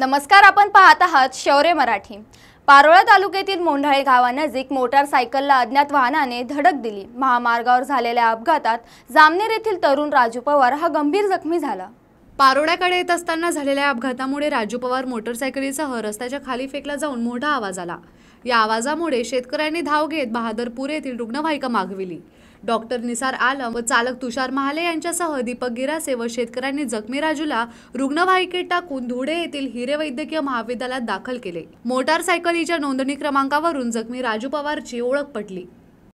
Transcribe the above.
नमस्कार आपण पाहत आहात शौर्य मराठी. पारोळा तालुक्यातील मोंढाळे गावानजीक मोटारसायकलला अज्ञात वाहनाने धडक दिली. महामार्गावर झालेल्या अपघातात जामनेर येथील तरुण राजू पवार हा गंभीर जखमी झाला. पारोड्याकडे येत असताना झालेल्या अपघातामुळे राजू पवार मोटरसायकलीसह रस्त्याच्या खाली फेकला जाऊन मोठा आवाज आला. या आवाजामुळे शेतकऱ्यांनी धाव घेत बहादरपूर येथील रुग्णवाहिका मागविली. डॉक्टर निसार आलम व चालक तुषार महाले यांच्यासह दीपक गिरासे व शेतकऱ्यांनी जखमी राजूला रुग्णवाहिकेत टाकून धुळे येथील हिरे वैद्यकीय महाविद्यालयात दाखल केले. मोटारसायकलीच्या नोंदणी क्रमांकावरून जखमी राजू पवारची ओळख पटली.